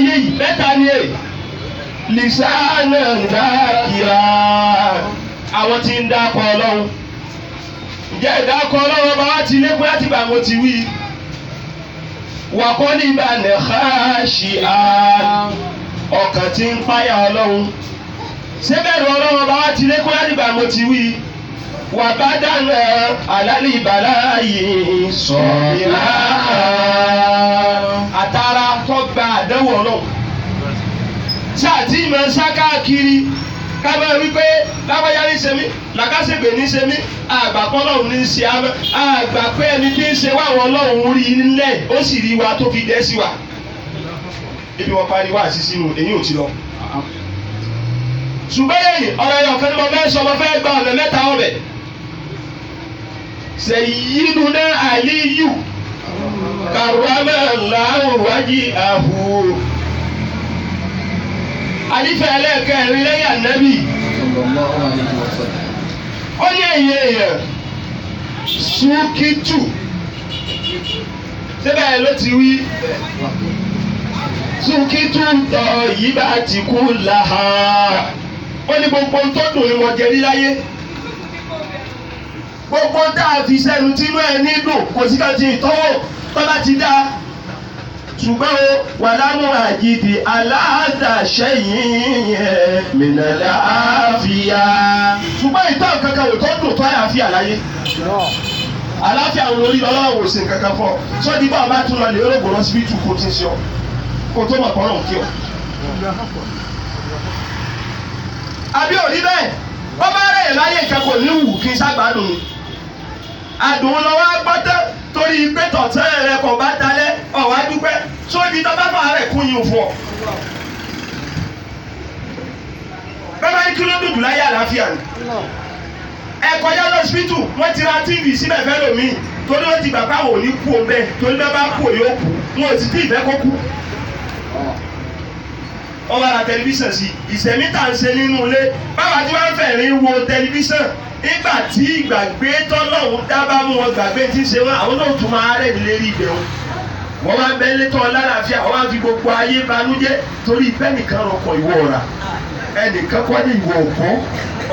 ayé yìí. Mẹ́ta ni èyí lisana dákìá àwọn tí ń dákọ̀ ọlọ́run. Ǹjẹ́ ìdákọ̀ ọlọ́run ọba wa ti lékún láti gbà mo ti wí? Wàkọ́lì ìbànú xaṣì á ọkàn tí ń páyà ọlọ́run. Sẹ́bẹ̀rù ọlọ́run ọba wa ti lékún láti gbà mo ti wí? Wà bá dáná àlálì ìbàlá yìí sọ̀rọ̀ tó àdánwò ọlọ́run sáàtì ìmọ̀ sákàkiri kábà wípé lábáyá ní sẹ́mi làkàṣègbè ní sẹ́mi àgbà pọ́ lọ́run ní ṣe àmọ́ àgbà pé ẹni tí ń ṣe wáwọn ọlọ́run rí nílẹ̀ ó sì rí wa tó fi dẹ́ sí wa. ibi wọn parí wá sí sínú èyí ò ti lọ. ṣùgbọ́n lẹ́yìn ọ̀rọ̀ ẹ̀yọ̀ kan ní mo fẹ́ sọ mo fẹ́ gba ọ̀nà mẹ́ta ọbẹ̀. sẹ̀yìnú náà àlíyù kàrọ́mẹ́ làwọn wájú àhùn àlífẹ́ ẹlẹ́ẹ̀kẹrin lẹ́yìn ànábì. Ó ní ẹ̀yìn èèyàn súkìtù síbẹ̀ ló ti wí? Súkìtù tọ̀ yìí bá ti kú làhà ó ní gbogbo tó dùn ní mo jẹ rí láyé. Gbogbo tá a fi sẹ́nu tínú ẹ̀ ní dùn kò sí ká ti tọ́wọ́ tọ́lá ti dá ṣùgbọ́n o wà lámú àjìdì aláàdàṣẹ́yìn mìnàlá àfíà. ṣùgbọ́n ìtọ́ kankan ò tó dùn tó àyàfíà láyé. àláfíà àwọn orí ọlọ́run ò sí kankan fọ́ sọ́ọ́dí bá ọba tún lọ lè rògbò lọ síbí tù kó ti ń ṣe ọ kó tó mọ̀ kọ́rọ̀ kí ọ. àbí òní bẹ́ẹ̀ wọ́n bá rẹ̀ láyé ìkẹ́kọ̀ọ́ ní wù kí n ságbádùn mi. àdùn lọ́wọ́ gbọ́tẹ́ torí pé tọ̀tẹ́ rẹ kò bá dalẹ̀ ọ̀wá dúpẹ́. Sóbi tó bá fà rẹ̀ kún yín fún ọ. bẹ́ẹ̀ ni kí ló dùn láyé àlàáfíà ni. ẹ kọjá lọ́sibítù wọ́n ti ra tv síbẹ̀ fẹ́ lómi. Torí wọ́n ti gbà pé àwọn ò ní kú òun bẹ́ẹ̀. Torí bẹ́ẹ̀ bá kú òyò kú. Wọn ò sì tí ì kó kú. bá ra tẹlifíṣàn sí ìsẹ̀mí tà ń ṣe nínú ilé. Báwa tí wọ́n fẹ́ rí wo tẹlifíṣàn nígbà tí ìgbàgbé tọ́lọ́hún dábàá mú wọn gbàgbé tí ń ṣe wọn àwọn náà tún máa rẹ̀ lérí ibẹ̀ wọn. wọ́n wá bẹ́ létọ́ lálàáfíà wọ́n á fi gbogbo ayé banújẹ́ torí ìfẹ́ nìkan rọpò ìwọ ọ̀rà ẹnìkan kọ́ ní ìwọ òkú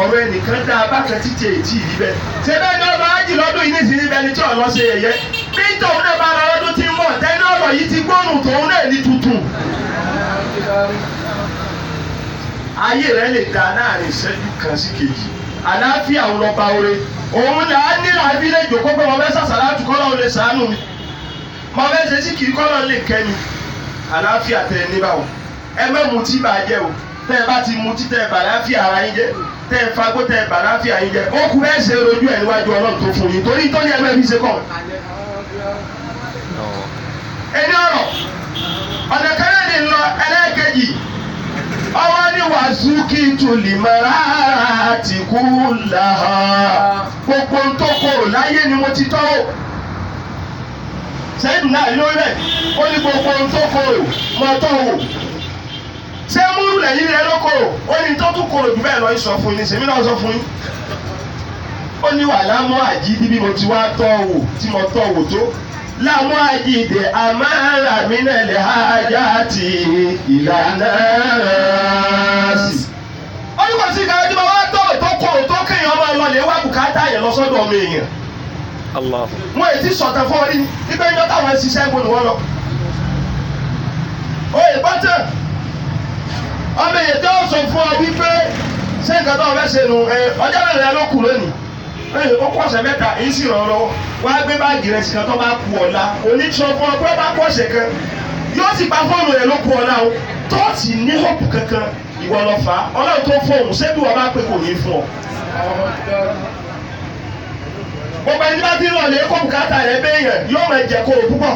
ọ̀rọ̀ ẹnìkan dá abákan títí ètí ìdí bẹ́ẹ̀. ṣé bẹ́ẹ̀ ni ọba ájì lọ́dún yìí nísìnyí bẹ́ẹ̀ ni tí ọ̀lọ́ ṣe yẹ̀yẹ́ bí tòun náà bá lọ lọ́dún tí ń bọ̀ tẹ́ni ọ̀rọ̀ yìí ti gbóòrùn tòun náà ní tuntun. ayé rẹ lè da láàárín ìṣẹ́jú kan sí kejì àlàáfíà ń lọ bá oore. Òun là á ní làbí lè jòkó pé mo fẹ́ sàṣàlátù kọ́lọ́ lè sàánù mi. Mo fẹ́ ṣe sí kiri kọ́lọ́ lè kẹ́ mi. Àlàáfíà tẹ ẹ níbà o ẹ má mutí bá jẹ́ o. Tẹ ẹ bá ti mutí tẹ ẹ bà láfíà ara yín jẹ́. Tẹ ẹ fagbó tẹ ẹ bà láfíà yín jẹ́. Ó kú bẹ́ẹ̀ ṣe rojú ẹ̀ níwájú ọlọ́run tó fún yín. Torí tó ní ẹ bẹ́ẹ̀ fi ṣe kọ́. Ẹni ọ̀rọ̀. Ọ̀nà ní ọwọ́ ní lè mọ̀ra àti kú là á gbogbo tó korò láyé ni mo ti tọ́wọ́ sẹ́yìn náà ló rẹ̀ ó ní gbogbo tó korò mọ́ tọ́wọ́ ṣé múrù lẹ́yìn rẹ̀ ló korò ó ní tó tún korò jù bẹ́ẹ̀ lọ sọ fún yín sèmi náà sọ fún yín. Ó ní wàhálà mọ́ àjídí bí mo ti wá tọ́wọ́ tí mo tọ́wọ́ tó. Lámú àjídé àmàlà lè hájà àti ìlànà sí. Lè wá bùkátà yẹn lọ sọ́dọ̀ ọmọ èèyàn. Allah. wọn èyí ti sọ̀tàn fún ọ rí nígbà yín táwọn ṣiṣẹ́ gbọ́dọ̀ wọn lọ. oyè bọ́tẹ̀ ọmọ èyí wọ́n sọ fún ọ wípé ṣé nǹkan tó ń fẹ́ ṣe nu? Ẹ ọjọ́ mẹ́rin ló kù lónìí. Ẹ ó kọ́ ọ̀sẹ̀ mẹ́ta èyí sì ràn lọ́wọ́. Wọ́n á gbé báàgì rẹ̀ sí kan tó bá kú ọ̀la. Onítìrọ̀ fún ọ pé bá kú ọ̀sẹ̀ kan. Yóò sì pa fóònù rẹ̀ ló kú ọ̀la o. Tó sì ní hope kankan ìwọ lọ fà á. Ọlọ́run tó fóònù ṣé bí wọ́n bá pé kò ní fún ọ gbogbo ẹni bá ti rọlẹ̀ kó bùkátà rẹ̀ béèyàn yóò máa jẹ kó o púpọ̀.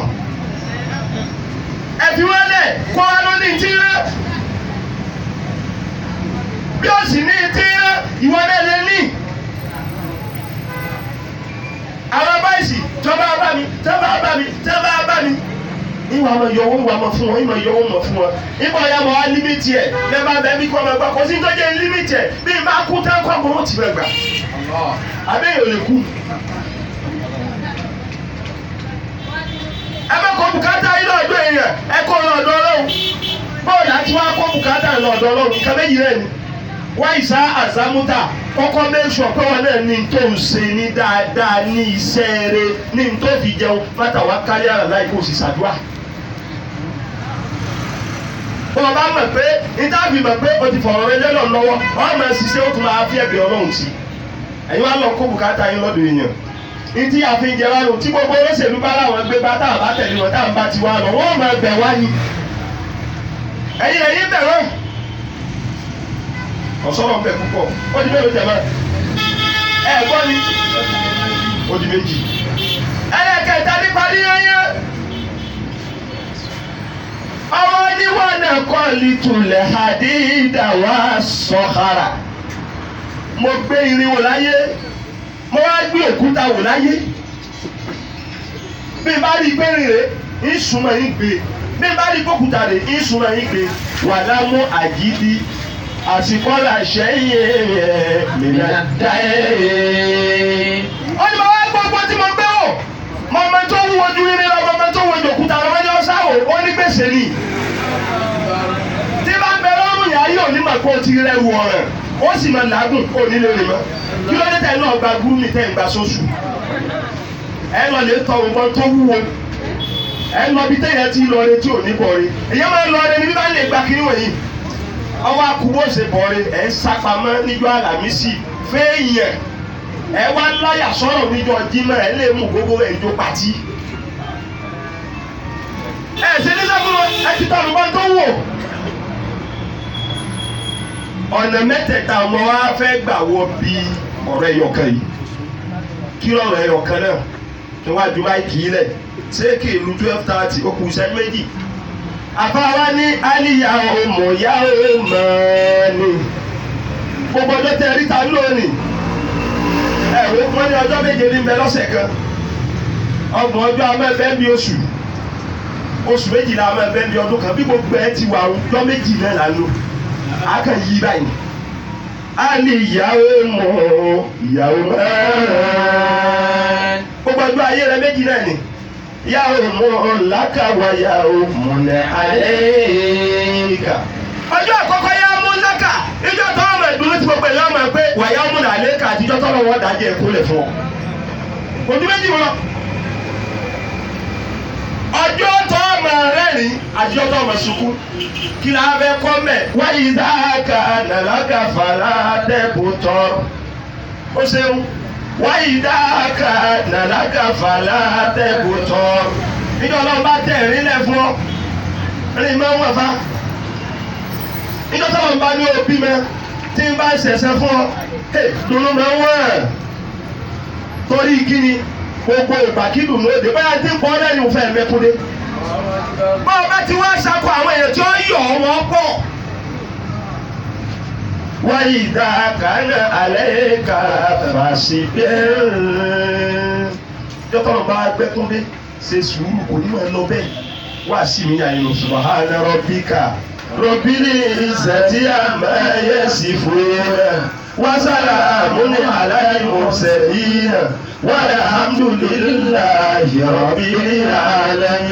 ẹ̀fí wọn lẹ̀ kó wa ló ní rẹ̀ bí ó sì ní rẹ̀ ìwọ náà lè ní. àwọn báyìí tọ́ba bá mi tọ́ba bá mi tọ́ba bá mi. ìwà ọmọ yọwọ́ ìwà ọmọ fún wọn ìmọ̀ yọwọ́ mọ̀ fún wọn. ìgbà ọ̀ya mọ̀ wá límìtì ẹ̀ lẹ́ẹ̀bá bẹ́ẹ̀ bí kò ọmọ gbà kò sí tó jẹ́ límìtì ẹ̀ bí n bá kú tán kọ́ ọmọ ó ti bẹ̀ gbà. àbẹ́yẹ̀ ò lè kú. Bó ti wá kó bùkátà lọ́dọ̀ ọlọ́run. Nǹkan náà ni. Wá ìsá àzámútà. Kọ́kọ́ mẹ́sọ̀ pé wọn náà ní tó ń ṣe ní dáadáa ní iṣẹ́ rẹ ní tó fi jẹun. Fátàwá kárí àrà láì kó sì ṣàdúrà. bọ́n bá mọ̀ pé ìtàbí mọ̀ pé o ti fọ̀rọ̀ rẹ lẹ́lọ̀ lọ́wọ́ wọ́n máa ṣiṣẹ́ ó tún máa fi ẹ̀bẹ̀ ọlọ́run sí. Ẹ̀yin wá lọ kó bùkátà yín lọ́dọ̀ èèyàn. Ìdí àfihàn wa lò tí gbogbo olóṣèlú bá láwọn gbé bá wọn wá lọ wọ́n wá ẹ̀yin ẹ̀yin bẹ̀ wọ́n ọ̀sọ́rọ̀ bẹ̀ púpọ̀. Ó di mélòó jẹ̀ mọ́ ẹ̀ gbọ́ ni. Ó di méjì. Ẹlẹ́kẹ̀ẹ́ta nípa níyányá ọwọ́ níwọ̀n náà kọ́ litulẹ̀ hadida wa sọ̀hara mo gbé irin láyé. Mo wá gbé òkúta wò láyé. Bí n bá rí gbẹ́rin rè ń súnmọ́ yín gbé bí n bá rí gbókúta rè ń súnmọ́ yín gbé wà lámú àjídí àsìkọ́lá ṣẹ́yìn ẹ̀ mìíràn dáẹ́. ó ní wá gbogbo tí mo gbé wò mo mọ tó ń wojú irin lọ mo mọ tó ń wojú òkúta lọ wọ́n ní ọ́sá wò ó ní gbèsè ni. tí bá ń bẹ lọ́rùn yàrá yóò ní pé o ti rẹ̀ wù ọ̀ràn ó sì máa làágùn kó nílé rè mọ́ kí ló tẹ̀ náà gba gúrúmì tẹ̀ ń gba sóṣù ẹ lọ lè tọ wúwo ẹ lọ bí tẹ̀yẹ ti lọ retí òní bọ̀ re èyí máa lọ rẹ ní bí bá lè gba kiri wọ̀nyí ọwọ́ akúbọ̀ ṣe bọ̀ re ẹ̀ ń sápamọ́ níjọ́ àlàmísì. Fẹ́ẹ̀yàn ẹ wá láyà sọ̀rọ̀ níjọ́ jímọ̀ ẹ lè mú gbogbo ẹ̀ pàtí ẹ ṣe ní sẹ́kùn ẹ ti tọ̀ nǹkan tó wò. Ọ̀nà mẹ́tẹ̀ẹ̀ta ọmọ wa fẹ́ gbà wọ bí ọ̀rọ̀ ẹ̀yọ̀kan yìí. Kí lọ́rọ̀ ẹ̀yọ̀kan náà? Tí wọ́n á ju máìkì yìí lẹ̀ séèkì ìlú twelve thirty ó kù iṣẹ́ méjì. àfáwa ní àlìyá ọmọ ìyá ọmọ ni. Gbogbo ọjọ́ tẹ ríta lónìí ẹ̀rọ wọ́n ní ọjọ́ méje ní bẹ lọ́sẹ̀ kan. Ọgbọ̀n ọjọ́ amẹ́fẹ́ bí oṣù. Oṣù méjìlá amẹ́fẹ́ bí ọdún kan. Bí gbogbo ẹ ti wà ọjọ́ méjì náà là ń lò. Aka yí báyìí. Ali ìyàwó mọ ìyàwó mọ gbogbo ọjọ́ ayé rẹ méjì náà ni ìyàwó mọ làkàwá ìyàwó mọlẹ àlẹkà. ọjọ́ àkọ́kọ́ yà mú làkà ìjọ tó ọmọ ìdúró tí gbogbo èèyàn máa pé wàyà ọmọ náà àlẹkà àtijọ́ tó lọ́wọ́ dájẹ́ ẹ̀kọ́ lẹ̀ fún ọ. ojú méjì wọn ọjọ́ tó ọmọ rẹ́rìn àtijọ́ tó ọmọ sunkún kí la fẹ́ kọ́ mẹ́. wáyé dáàkà nàlákà fàlà dẹ́kun tọ́. ó ṣeun wáyé dáàkà nàlákà fàlà dẹ́kun tọ́. níjọ́ ọlọ́run bá tẹ̀ rílẹ̀ fún ọ rìn máa ń wà fá. níjọ́ tọ́lọ́run bá ní òbí mẹ́ tí ń bá ṣẹ̀ṣẹ̀ fún ọ dùnú máa ń wọ̀n. torí kíni gbogbo ìgbàkídùn lóde báyà tí ń bọ́ lẹ́yìn òfẹ́ mẹ́kúndé bá ọba tí wọ́n ṣàkó àwọn èèyàn tí ó yọ̀ wọ́n pọ̀. Kàánà alẹ́ ká fàṣibẹ́. jọ́tọ̀ bá gbẹ́kúndé ṣe sùúrù kò ní máa lọ bẹ́ẹ̀. Wá sí mi àyè lọ subahana rabbika rabbil izzati amma yasifun. Wa salamun ala al-mursalin. Walhamdulillahi rabbil alamin.